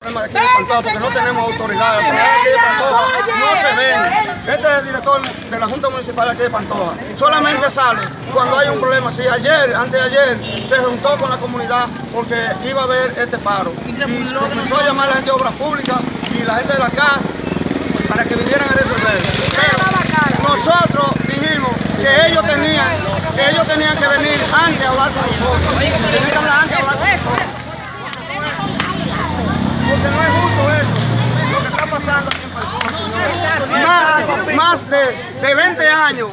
problema de aquí de Pantoja, porque no tenemos autoridad. Los problemas de aquí de Pantoja no se ven. Este es el director de la Junta Municipal de aquí de Pantoja. Solamente sale cuando hay un problema. Si ayer, antes de ayer, se juntó con la comunidad porque iba a haber este paro. Y comenzó a llamar a la gente de Obras Públicas y la gente de la casa para que vinieran a resolver. Pero nosotros dijimos que ellos tenían, que ellos tenían que venir antes a hablar con nosotros. Tenían que hablar antes de hablar con nosotros. Porque no es justo eso, lo que está pasando aquí en Pantoja, señores. Más, más de, de 20 años